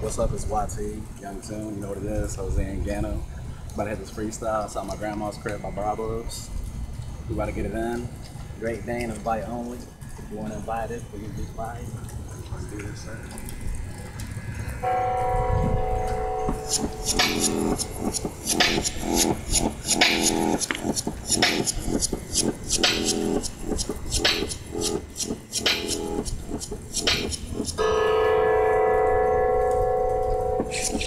What's up? It's YT, Yung Tune. You know what it is. Jose Anguiano. About to hit this freestyle outside my grandma's crib by Bravo's. We about to get it in. Great Dane, invite only. If you want to invite it, we can be invited. Let's do this, sir. Thank